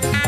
Bye.